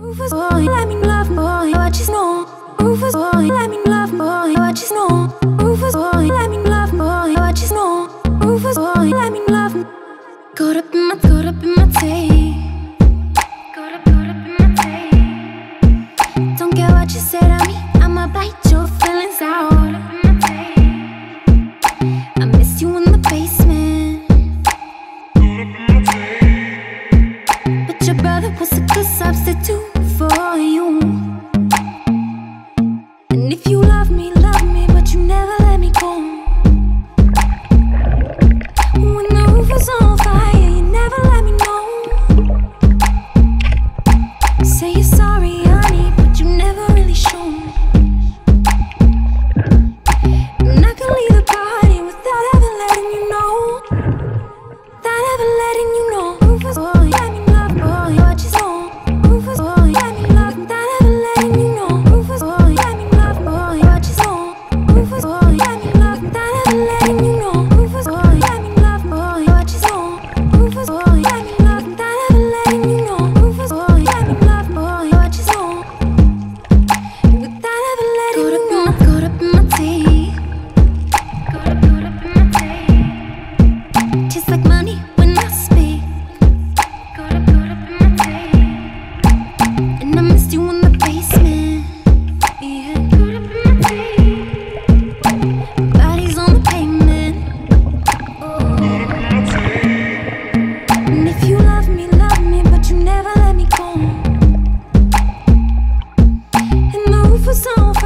Rufus boy, let me love boy, I just know. Rufus boy, let me love boy, I just know. Rufus boy, let me love boy, I just know. Rufus boy, let me love. Caught up in my, caught up in my tape. Caught up, caught up in my tape. Don't care what you say to me, I'ma bite your feelings out. I miss you in the basement. But your brother was a good substitute say you're sorry, honey, but you never really show me. And I leave the party without ever letting you know. Ever you in the basement. Caught up in my. Bodies on the pavement. And if you love me, love me, but you never let me go. And the roof was on.